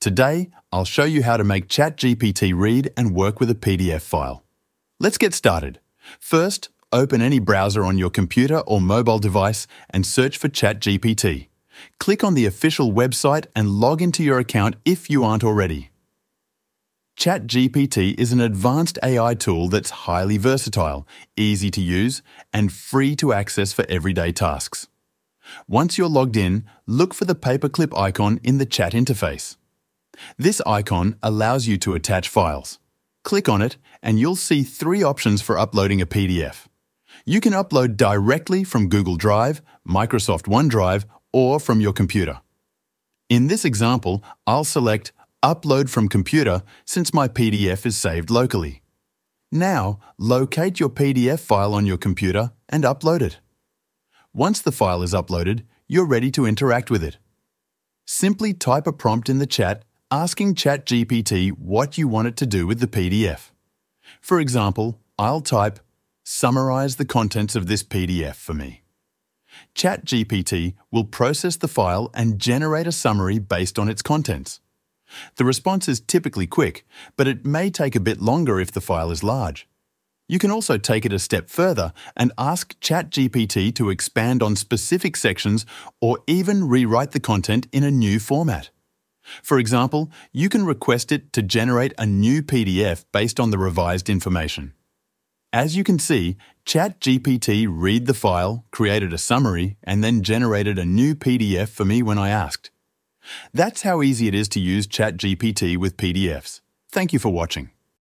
Today, I'll show you how to make ChatGPT read and work with a PDF file. Let's get started. First, open any browser on your computer or mobile device and search for ChatGPT. Click on the official website and log into your account if you aren't already. ChatGPT is an advanced AI tool that's highly versatile, easy to use, and free to access for everyday tasks. Once you're logged in, look for the paperclip icon in the chat interface. This icon allows you to attach files. Click on it and you'll see three options for uploading a PDF. You can upload directly from Google Drive, Microsoft OneDrive, or from your computer. In this example, I'll select Upload from Computer since my PDF is saved locally. Now, locate your PDF file on your computer and upload it. Once the file is uploaded, you're ready to interact with it. Simply type a prompt in the chat asking ChatGPT what you want it to do with the PDF. For example, I'll type, Summarize the contents of this PDF for me. ChatGPT will process the file and generate a summary based on its contents. The response is typically quick, but it may take a bit longer if the file is large. You can also take it a step further and ask ChatGPT to expand on specific sections or even rewrite the content in a new format. For example, you can request it to generate a new PDF based on the revised information. As you can see, ChatGPT read the file, created a summary, and then generated a new PDF for me when I asked. That's how easy it is to use ChatGPT with PDFs. Thank you for watching.